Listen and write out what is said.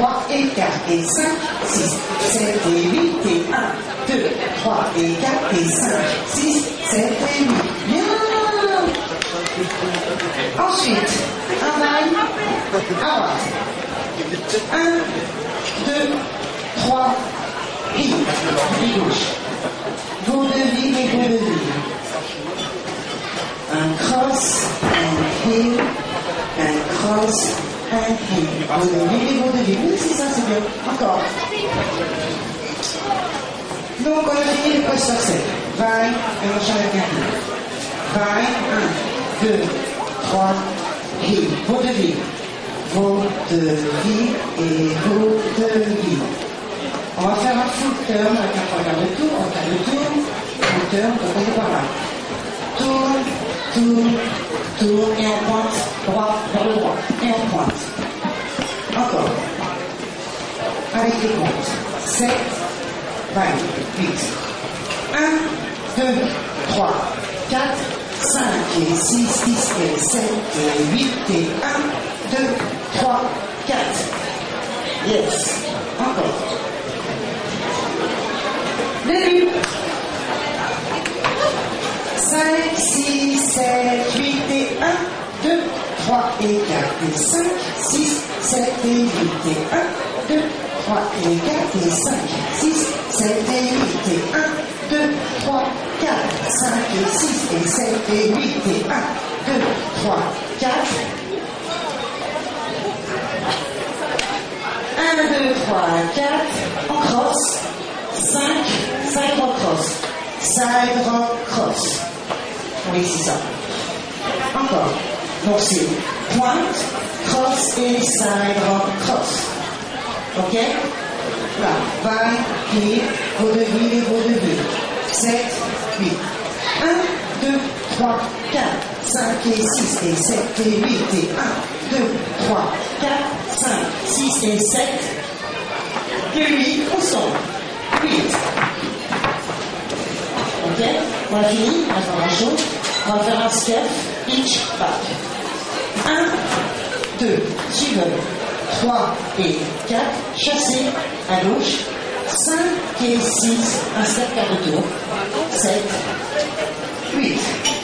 3 et 4 et 5, 6, 7 et 8 et 1, 2, 3 et 4 et 5, 6, 7 et 8. Bien Ensuite, un bail droite. 1, 2, 3, rive, rive gauche. Deux vies et deux vies. Un cross, un heel, un cross, heel. Vos vies. Oui, c'est ça, c'est bien. Encore. Donc, on a fini le poste sur 7. Vaille, et on change un. Vaille, 1, 2, 3, heel. Vos deux vies. Vos deux vies et vos deux vies. On va faire un full turn avec un quarts de tour, un quart de tour, full turn, on là. Tourne, tourne, tourne, et Avec les comptes. 7, 20, 8. 1, 2, 3, 4, 5 et 6, 10 et 7 et 8 et 1, 2, 3, 4. Yes. Encore. Début. 5, 6, 7, 8 et 1, 2, 3 et 4 et 5, 6, 7 et 8 et 1, 2, 3 et 4 et 5, 6, 7 et 8 et 1, 2, 3, 4, 5 et 6 et 7 et 8 et 1, 2, 3, 4. 1, 2, 3, 4, en crosse, 5, side rock cross, side rock cross. Oui, c'est ça. Encore. Donc c'est pointe, cross et rock cross. Ok? Là, vaille, pied, vaudeville, vaudeville. 7, 8. 1, 2, 3, 4, 5 et 6 et 7 et 8 et 1, 2, 3, 4, 5, 6 et 7. Et 8 au son. 8. Ok? On a fini, on va faire On va faire un step, each back. 1, 2, suivant. 3 et 4, chassez à gauche. 5 et 6, un step de tour. 7, 8.